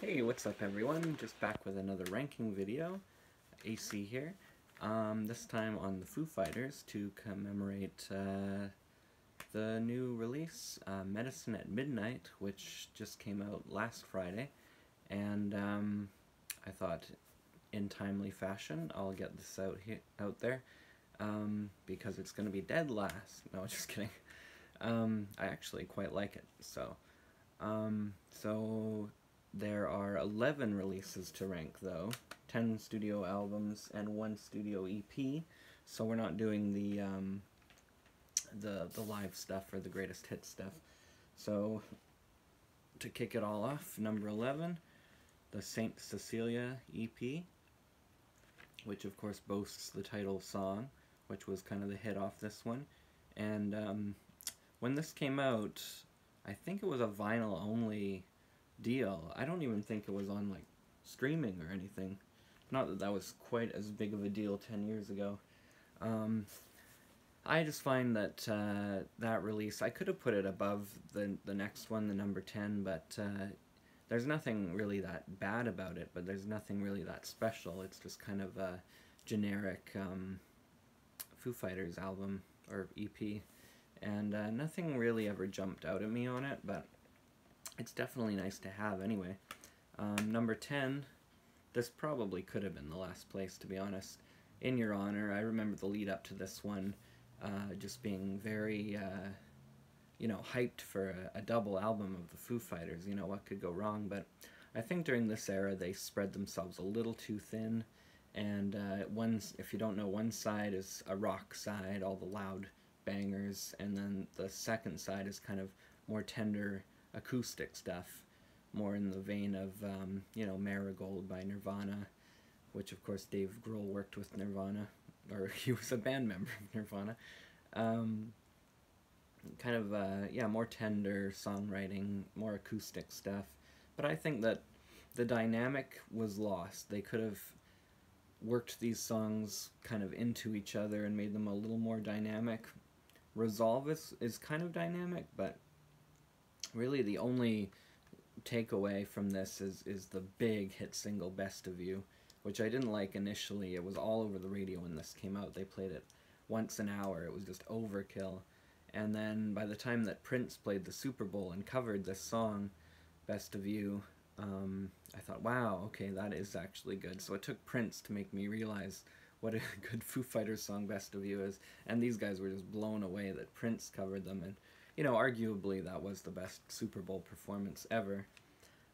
Hey, what's up everyone? Just back with another ranking video. AC here. Um, this time on the Foo Fighters to commemorate uh, the new release, uh, Medicine at Midnight, which just came out last Friday. And um, I thought in timely fashion I'll get this out here out there um, because it's going to be dead last. No, just kidding. Um, I actually quite like it. So, um, so there are 11 releases to rank though, 10 studio albums and one studio EP. So we're not doing the um, the the live stuff or the greatest hit stuff. So to kick it all off, number 11, the Saint Cecilia EP, which of course boasts the title song, which was kind of the hit off this one. And um, when this came out, I think it was a vinyl only deal. I don't even think it was on like streaming or anything. Not that that was quite as big of a deal 10 years ago. Um, I just find that uh, that release, I could have put it above the, the next one, the number 10, but uh, there's nothing really that bad about it, but there's nothing really that special. It's just kind of a generic um, Foo Fighters album or EP and uh, nothing really ever jumped out at me on it, but it's definitely nice to have anyway. Um, number 10, this probably could have been the last place, to be honest. In Your Honor, I remember the lead up to this one uh, just being very, uh, you know, hyped for a, a, double album of the Foo Fighters. You know, what could go wrong? But I think during this era, they spread themselves a little too thin. And uh, one, if you don't know, one side is a rock side, all the loud bangers, and then the second side is kind of more tender acoustic stuff, more in the vein of um, you know Marigold by Nirvana, which of course Dave Grohl worked with Nirvana, or he was a band member of Nirvana. Um, kind of uh, yeah, more tender songwriting, more acoustic stuff. But I think that the dynamic was lost. They could have worked these songs kind of into each other and made them a little more dynamic Resolve is, is kind of dynamic, but really the only takeaway from this is, is the big hit single Best of You, which I didn't like initially. It was all over the radio when this came out. They played it once an hour. It was just overkill. And then by the time that Prince played the Super Bowl and covered this song, Best of You, um, I thought, wow, okay, that is actually good. So it took Prince to make me realize what a good Foo Fighters song Best of You is. And these guys were just blown away that Prince covered them. And, you know, arguably that was the best Super Bowl performance ever.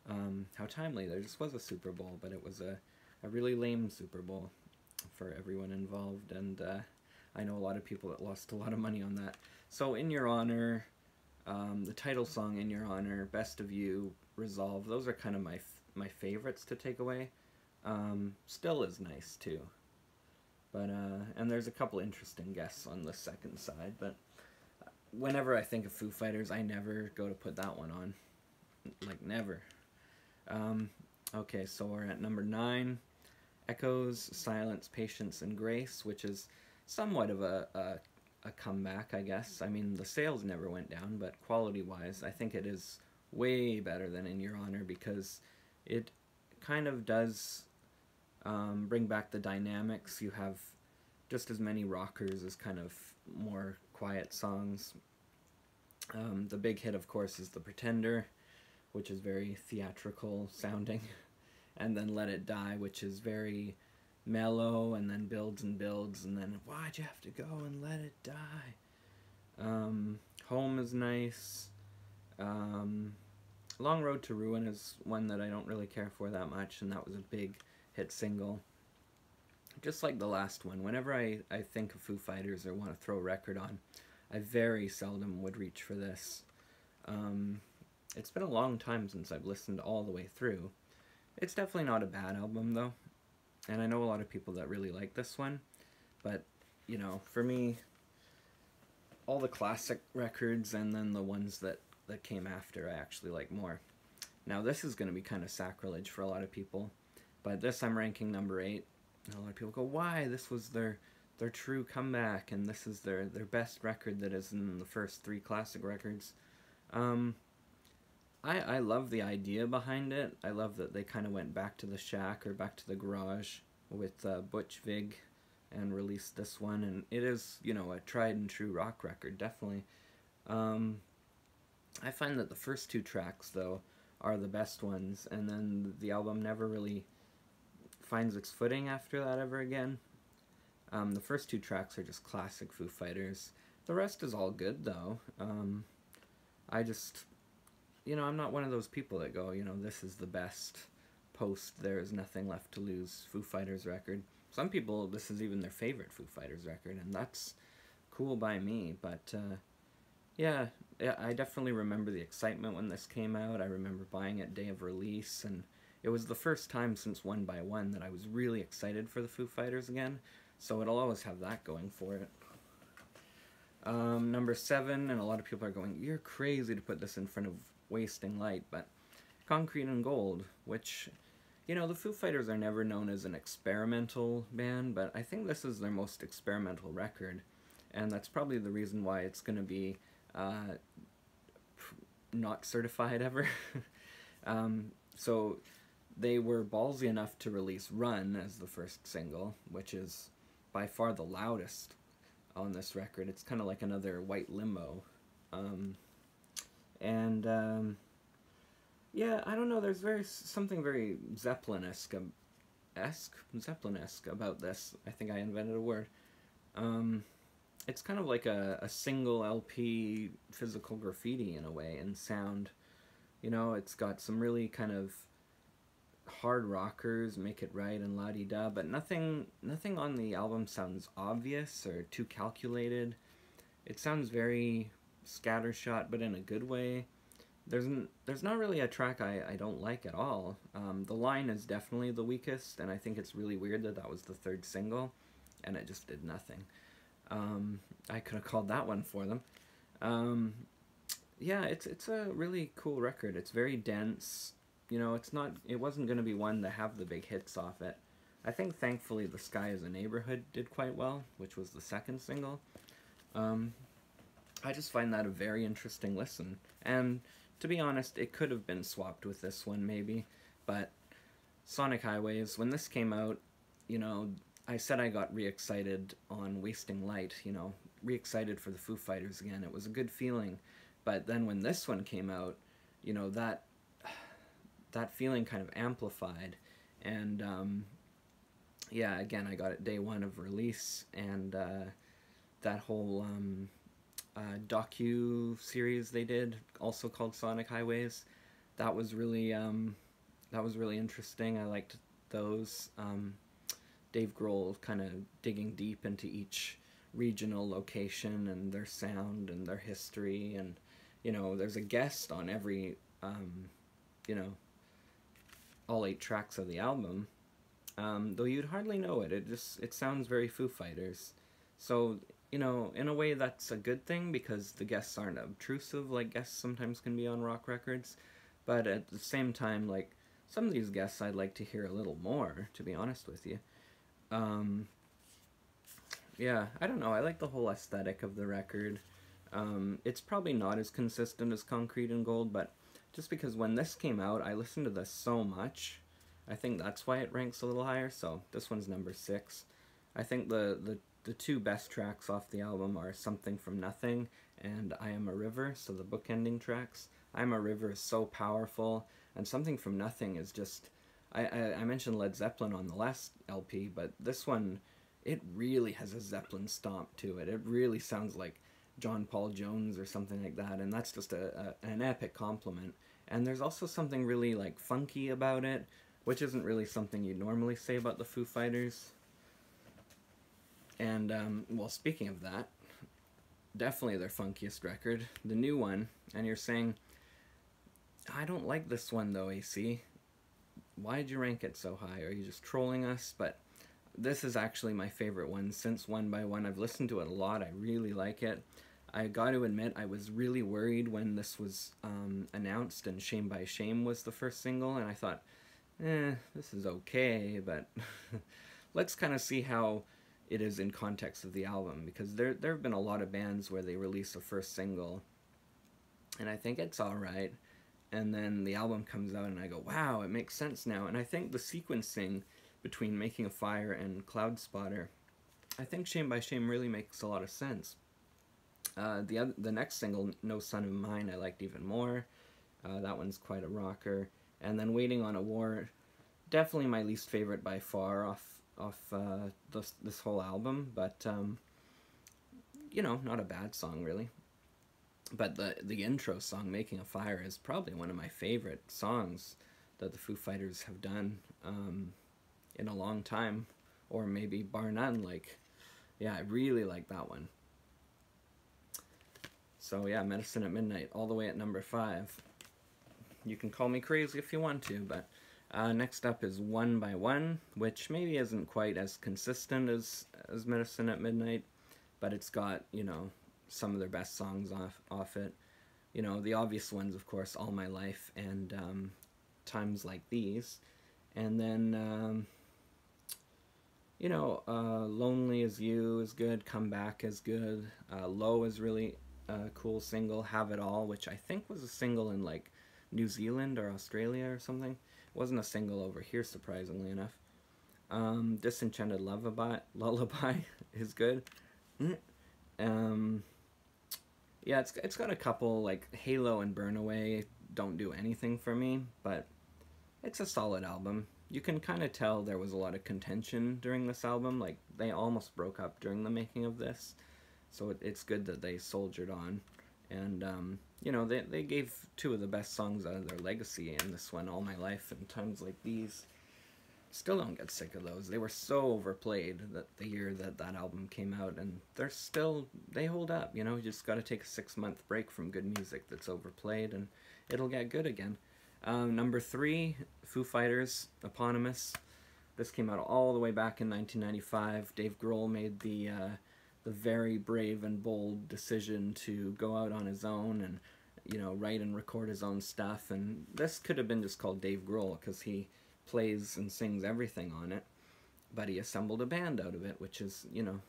Um, how timely. There just was a Super Bowl, but it was a, a really lame Super Bowl for everyone involved. And uh, I know a lot of people that lost a lot of money on that. So, In Your Honor, um, the title song In Your Honor, Best of You, Resolve, those are kind of my, my favorites to take away. Um, still is nice too. But uh, and there's a couple interesting guests on the second side, but whenever I think of Foo Fighters, I never go to put that one on, like never. Um, okay, so we're at number nine, Echoes, Silence, Patience, and Grace, which is somewhat of a, a, a comeback, I guess. I mean, the sales never went down, but quality-wise, I think it is way better than In Your Honor because it kind of does um, bring back the dynamics. You have just as many rockers as kind of more quiet songs. Um, the big hit, of course, is The Pretender, which is very theatrical sounding. and then Let It Die, which is very mellow and then builds and builds and then why'd you have to go and let it die? Um, Home is nice. Um, Long Road to Ruin is one that I don't really care for that much, and that was a big hit single. Just like the last one, whenever I, I think of Foo Fighters or want to throw a record on, I very seldom would reach for this. Um, it's been a long time since I've listened all the way through. It's definitely not a bad album, though. And I know a lot of people that really like this one. But, you know, for me, all the classic records and then the ones that, that came after I actually like more. Now, this is going to be kind of sacrilege for a lot of people. But this I'm ranking number eight. And a lot of people go, why? This was their their true comeback, and this is their their best record that is in the first three classic records. Um, I, I love the idea behind it. I love that they kind of went back to the shack or back to the garage with uh, Butch Vig and released this one. And it is, you know, a tried and true rock record, definitely. Um, I find that the first two tracks, though, are the best ones, and then the album never really finds its footing after that ever again. Um, the first two tracks are just classic Foo Fighters. The rest is all good, though. Um, I just, you know, I'm not one of those people that go, you know, this is the best post There Is Nothing Left to Lose Foo Fighters record. Some people, this is even their favorite Foo Fighters record, and that's cool by me, but uh, yeah, I definitely remember the excitement when this came out. I remember buying it day of release, and it was the first time since One by One that I was really excited for the Foo Fighters again, so it'll always have that going for it. Um, number seven, and a lot of people are going, You're crazy to put this in front of Wasting Light, but Concrete and Gold, which, you know, the Foo Fighters are never known as an experimental band, but I think this is their most experimental record, and that's probably the reason why it's going to be uh, not certified ever. um, so they were ballsy enough to release Run as the first single, which is by far the loudest on this record. It's kind of like another White Limo. Um, and um, yeah, I don't know. There's very something very Zeppelin-esque, esque Zeppelin-esque about this. I think I invented a word. Um, it's kind of like a, a single LP physical graffiti in a way in sound. You know, it's got some really kind of hard rockers, make it right and la dee da, but nothing nothing on the album sounds obvious or too calculated. It sounds very scattershot, but in a good way. There's n- there's not really a track I, I don't like at all. Um, the line is definitely the weakest, and I think it's really weird that that was the third single, and it just did nothing. Um, I could have called that one for them. Um, yeah, it's it's a really cool record. It's very dense. You know, it's not. It wasn't going to be one to have the big hits off it. I think thankfully the Sky is a Neighborhood did quite well, which was the second single. Um, I just find that a very interesting listen, and to be honest, it could have been swapped with this one maybe, but Sonic Highways when this came out, you know, I said I got re-excited on Wasting Light, you know, re-excited for the Foo Fighters again. It was a good feeling. But then when this one came out, you know, that that feeling kind of amplified. And um, yeah, again, I got it day one of release, and uh, that whole um, uh, docu series they did, also called Sonic Highways, that was really um, that was really interesting. I liked those. Um, Dave Grohl kind of digging deep into each regional location and their sound and their history and you know there's a guest on every um, you know all eight tracks of the album um, though you'd hardly know it it just it sounds very foo fighters so you know in a way that's a good thing because the guests aren't obtrusive like guests sometimes can be on rock records but at the same time like some of these guests i'd like to hear a little more to be honest with you um, yeah, I don't know. I like the whole aesthetic of the record. Um, it's probably not as consistent as Concrete and Gold, but just because when this came out, I listened to this so much, I think that's why it ranks a little higher. So this one's number six. I think the the the two best tracks off the album are Something from Nothing and I Am a River, so the bookending tracks. I Am a River is so powerful, and Something from Nothing is just I, I, I mentioned Led Zeppelin on the last LP, but this one, it really has a Zeppelin stomp to it. It really sounds like John Paul Jones or something like that, and that's just a, a an epic compliment. And there's also something really like funky about it, which isn't really something you'd normally say about the Foo Fighters. And um, well, speaking of that, definitely their funkiest record, the new one. And you're saying, I don't like this one though, AC why'd you rank it so high? Are you just trolling us? But this is actually my favorite one since One by One. I've listened to it a lot. I really like it. I got to admit, I was really worried when this was um, announced and Shame by Shame was the first single, and I thought, eh, this is okay, but let's kind of see how it is in context of the album because there there have been a lot of bands where they release a first single, and I think it's all right. and then the album comes out and I go, wow, it makes sense now. And I think the sequencing between Making a Fire and Cloud Spotter, I think Shame by Shame really makes a lot of sense. Uh, the other, the next single, No Son of Mine, I liked even more. Uh, that one's quite a rocker. And then Waiting on a War, definitely my least favorite by far off off uh, this this whole album, but um, you know, not a bad song really but the the intro song "Making a Fire" is probably one of my favorite songs that the Foo Fighters have done um, in a long time, or maybe bar none. Like, yeah, I really like that one. So yeah, "Medicine at Midnight" all the way at number five. You can call me crazy if you want to, but uh, next up is "One by One," which maybe isn't quite as consistent as as "Medicine at Midnight," but it's got you know some of their best songs off off it. You know, the obvious ones, of course, All My Life and um, Times Like These. And then, um, you know, uh, Lonely as You is good, Come Back is good, uh, Low is really a cool single, Have It All, which I think was a single in like New Zealand or Australia or something. It wasn't a single over here, surprisingly enough. Um, Disenchanted Lullaby, Lullaby is good. Um, yeah, it's it's got a couple like Halo and Burn Away don't do anything for me, but it's a solid album. You can kind of tell there was a lot of contention during this album. Like they almost broke up during the making of this, so it, it's good that they soldiered on. And um, you know they they gave two of the best songs out of their legacy and this one, "All My Life" and "Times Like These." still don't get sick of those. They were so overplayed that the year that that album came out, and they're still they hold up. You know, you just got to take a six month break from good music that's overplayed, and it'll get good again. Um, number three, Foo Fighters, Eponymous. This came out all the way back in 1995. Dave Grohl made the uh, the very brave and bold decision to go out on his own and you know write and record his own stuff. And this could have been just called Dave Grohl because he plays and sings everything on it. But he assembled a band out of it, which is, you know,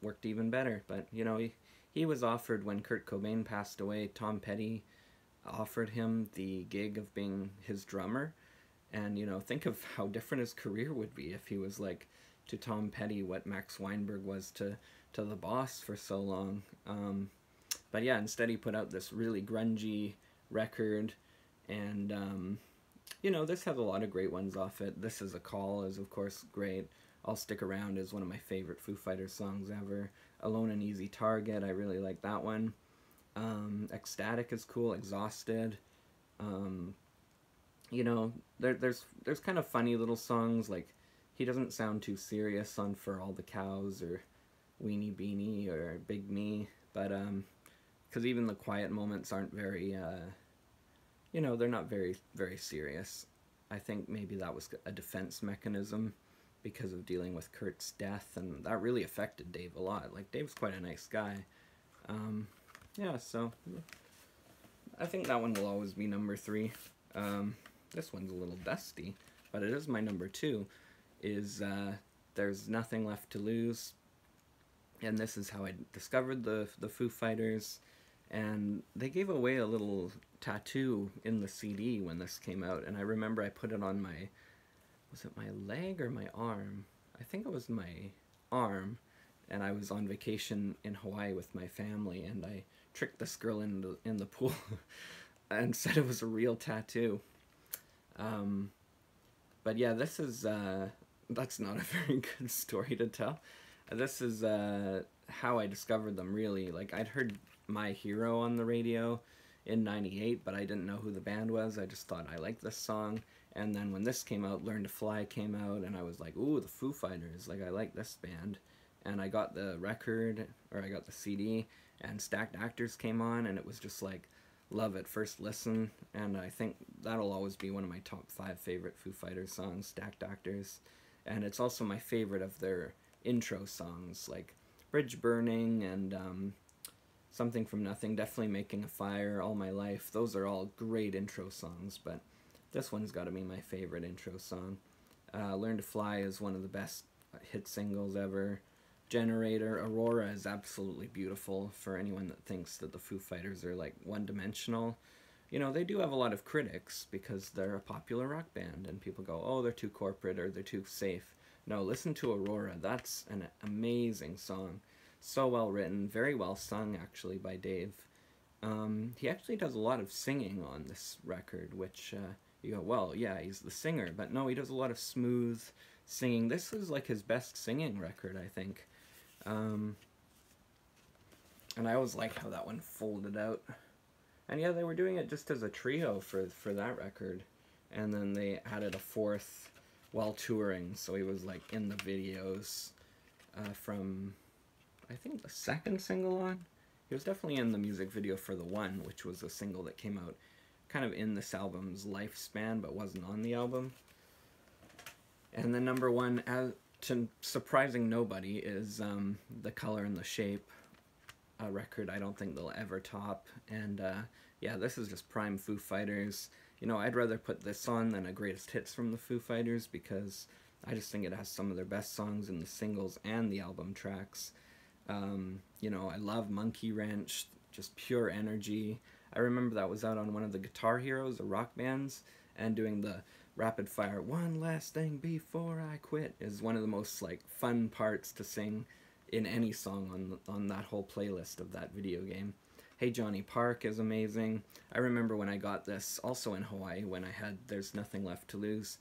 worked even better. But, you know, he, he was offered when Kurt Cobain passed away, Tom Petty offered him the gig of being his drummer. And, you know, think of how different his career would be if he was like to Tom Petty what Max Weinberg was to, to the boss for so long. Um, but yeah, instead he put out this really grungy record and um, you know, this has a lot of great ones off it. This is a Call is, of course, great. I'll Stick Around is one of my favorite Foo Fighters songs ever. Alone and Easy Target, I really like that one. Um, X-Static is cool. Exhausted. Um, you know, there, there's there's kind of funny little songs like he doesn't sound too serious on For All the Cows or Weenie Beanie or Big Me, but um, because even the quiet moments aren't very uh, you know, they're not very, very serious. I think maybe that was a defense mechanism because of dealing with Kurt's death, and that really affected Dave a lot. Like, Dave's quite a nice guy. Um, yeah, so I think that one will always be number three. Um, this one's a little dusty, but it is my number two. Is uh, There's Nothing Left to Lose. And this is how I discovered the the Foo Fighters and they gave away a little tattoo in the CD when this came out, and I remember I put it on my, was it my leg or my arm? I think it was my arm, and I was on vacation in Hawaii with my family, and I tricked this girl in the, in the pool and said it was a real tattoo. Um, but yeah, this is, uh, that's not a very good story to tell. This is uh, how I discovered them, really. Like, I'd heard my Hero on the radio in 98, but I didn't know who the band was. I just thought I liked this song. And then when this came out, Learn to Fly came out, and I was like, ooh, the Foo Fighters. Like, I like this band. And I got the record, or I got the CD, and Stacked Actors came on, and it was just like, love at first listen. And I think that'll always be one of my top five favorite Foo Fighters songs, Stacked Actors. And it's also my favorite of their intro songs, like Bridge Burning and um, Something from Nothing, definitely Making a Fire, All My Life. Those are all great intro songs, but this one's got to be my favorite intro song. Uh, Learn to Fly is one of the best hit singles ever. Generator, Aurora is absolutely beautiful for anyone that thinks that the Foo Fighters are like one dimensional. you know, they do have a lot of critics because they're a popular rock band and people go, oh, they're too corporate or they're too safe. No, listen to Aurora. That's an amazing song. So well written, very well sung actually by Dave. Um, he actually does a lot of singing on this record, which uh, you go, well, yeah, he's the singer, but no, he does a lot of smooth singing. This is like his best singing record, I think. Um, and I always like how that one folded out. And yeah, they were doing it just as a trio for for that record, and then they added a fourth while touring, so he was like in the videos uh, from I think the second single on. He was definitely in the music video for the one, which was a single that came out kind of in this album's lifespan, but wasn't on the album. And the number one, as to surprising nobody, is um, the color and the shape. A record I don't think they'll ever top. And uh, yeah, this is just prime Foo Fighters. You know, I'd rather put this on than a greatest hits from the Foo Fighters because I just think it has some of their best songs in the singles and the album tracks. Um, you know, I love Monkey Wrench, just pure energy. I remember that was out on one of the Guitar Heroes, the rock bands, and doing the rapid fire one last thing before I quit is one of the most like fun parts to sing in any song on on that whole playlist of that video game. Hey Johnny Park is amazing. I remember when I got this also in Hawaii when I had There's Nothing Left to Lose.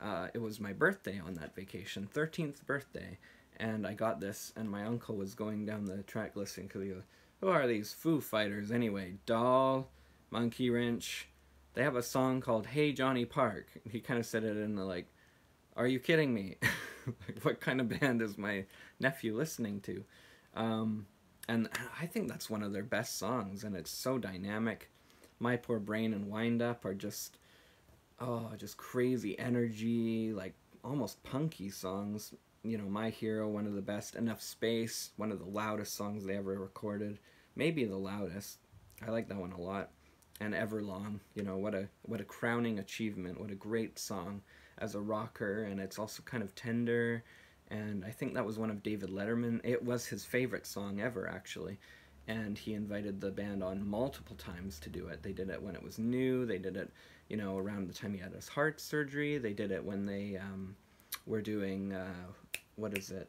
Uh, it was my birthday on that vacation, 13th birthday, and I got this, and my uncle was going down the track listening because he goes, Who are these Foo Fighters anyway? Doll, Monkey Wrench. They have a song called Hey Johnny Park. He kind of said it in the like, Are you kidding me? what kind of band is my nephew listening to? Um, and I think that's one of their best songs, and it's so dynamic. My Poor Brain and Wind Up are just, oh, just crazy energy, like almost punky songs you know, My Hero, one of the best. Enough Space, one of the loudest songs they ever recorded. Maybe the loudest. I like that one a lot. And Everlong, you know, what a what a crowning achievement. What a great song as a rocker and it's also kind of tender and I think that was one of David Letterman. It was his favorite song ever actually. And he invited the band on multiple times to do it. They did it when it was new. They did it, you know, around the time he had his heart surgery. They did it when they um, were doing uh, what is it?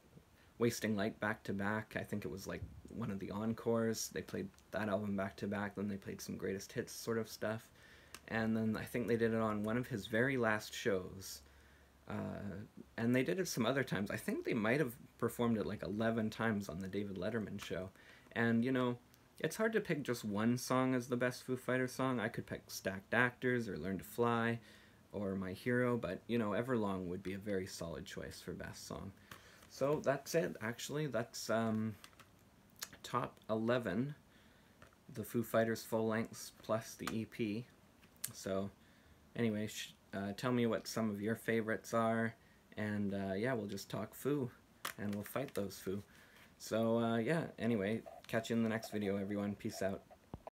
Wasting Light back to back. I think it was like one of the encores. They played that album back to back. Then they played some greatest hits sort of stuff. And then I think they did it on one of his very last shows. Uh, and they did it some other times. I think they might have performed it like 11 times on the David Letterman show. And, you know, it's hard to pick just one song as the best Foo Fighters song. I could pick Stacked Actors or Learn to Fly or My Hero, but, you know, Everlong would be a very solid choice for best song. So that's it, actually. That's um, top 11, the Foo Fighters full lengths plus the EP. So, anyway, uh, tell me what some of your favorites are, and uh, yeah, we'll just talk Foo, and we'll fight those Foo. So, uh, yeah, anyway, catch you in the next video, everyone. Peace out.